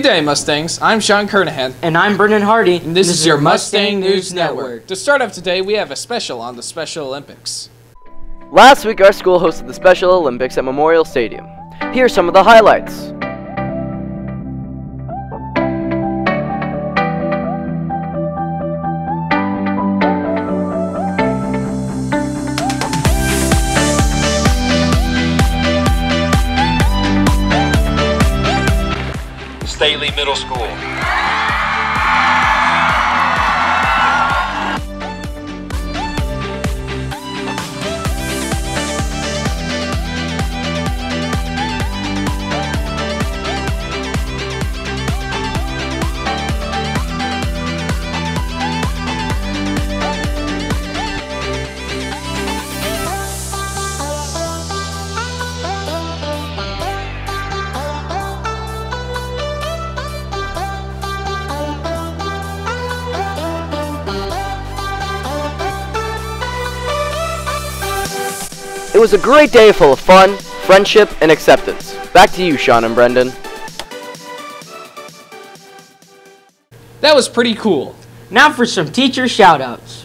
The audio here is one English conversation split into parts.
Good day, Mustangs. I'm Sean Kernahan. And I'm Brendan Hardy. And this, is your Mustang News Network. To start off today, we have a special on the Special Olympics. Last week, our school hosted the Special Olympics at Memorial Stadium. Here are some of the highlights. Staley Middle School. It was a great day full of fun, friendship, and acceptance. Back to you, Sean and Brendan. That was pretty cool. Now for some teacher shoutouts.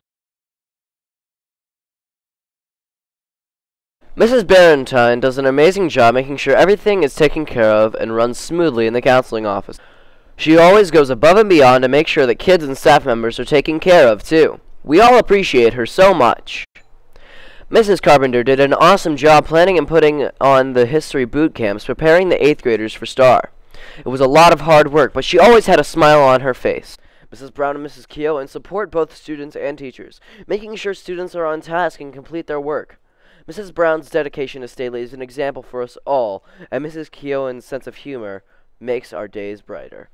Mrs. Barentine does an amazing job making sure everything is taken care of and runs smoothly in the counseling office. She always goes above and beyond to make sure that kids and staff members are taken care of, too. We all appreciate her so much. Mrs. Carpenter did an awesome job planning and putting on the history boot camps, preparing the 8th graders for STAR. It was a lot of hard work, but she always had a smile on her face. Mrs. Brown and Mrs. Keown support both students and teachers, making sure students are on task and complete their work. Mrs. Brown's dedication to Staley is an example for us all, and Mrs. Keown's sense of humor makes our days brighter.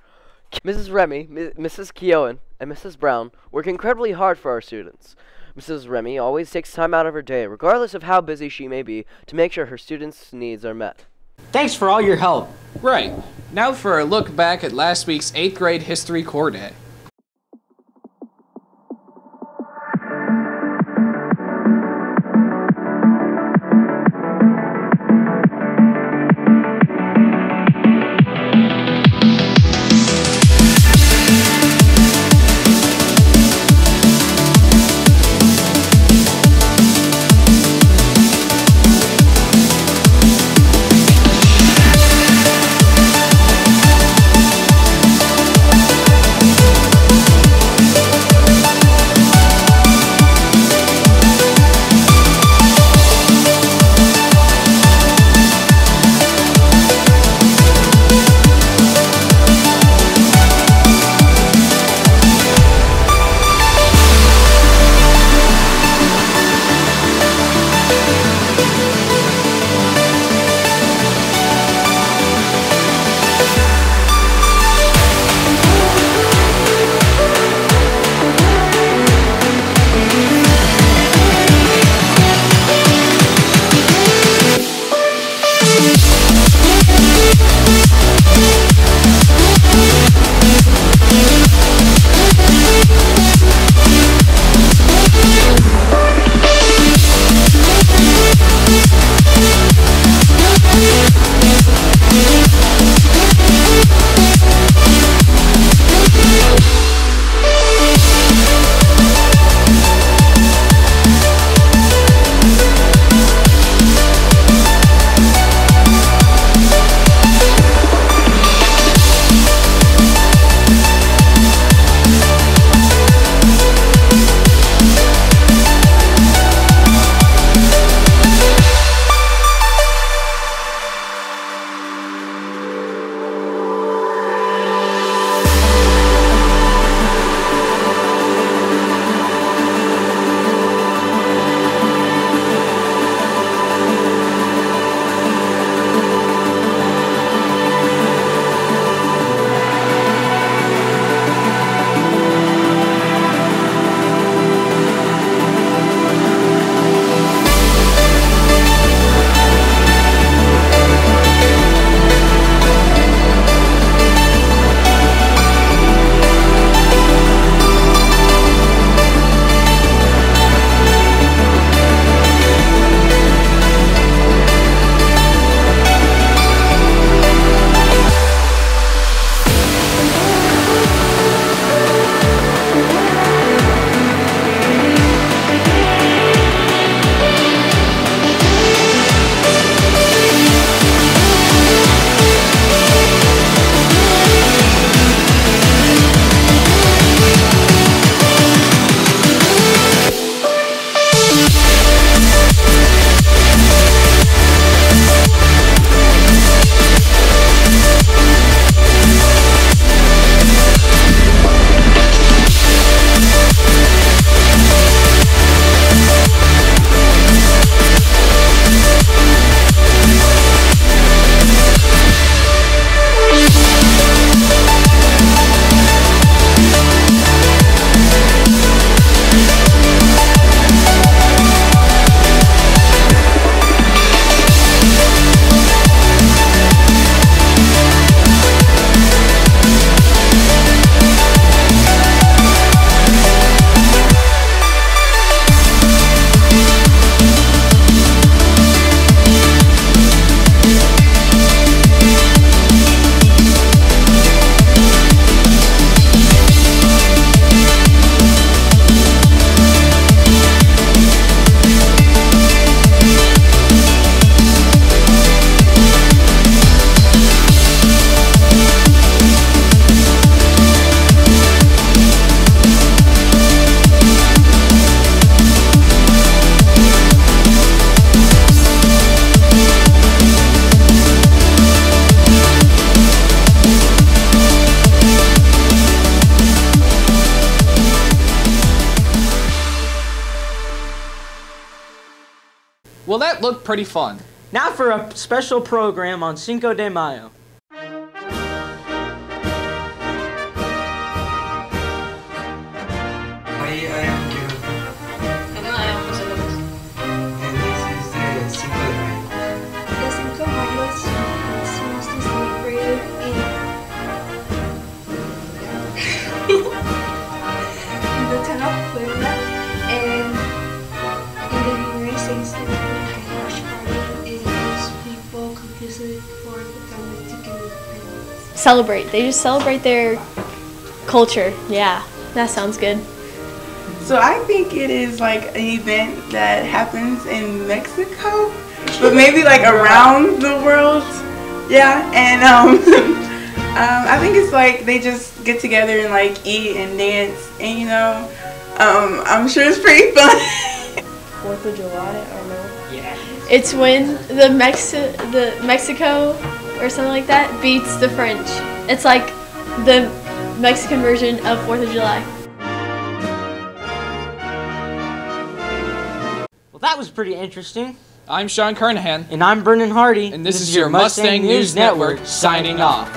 Mrs. Remy, M Mrs. Keown, and Mrs. Brown work incredibly hard for our students. Mrs. Remy always takes time out of her day, regardless of how busy she may be, to make sure her students' needs are met. Thanks for all your help. Right. Now for a look back at last week's 8th grade History Core Day. Well, that looked pretty fun. Now for a special program on Cinco de Mayo. Celebrate. They just celebrate their culture. Yeah, that sounds good. So I think it is like an event that happens in Mexico, but maybe like around the world. Yeah, and um, um, I think it's like they just get together and like eat and dance, and you know, um, I'm sure it's pretty fun. Fourth of July, I don't know. Yeah. It's when the Mexi- the Mexico or something like that beats the French. It's like the Mexican version of Fourth of July. Well, that was pretty interesting. I'm Sean Carnahan, And I'm Brendan Hardy. and this, is your Mustang News Network signing off.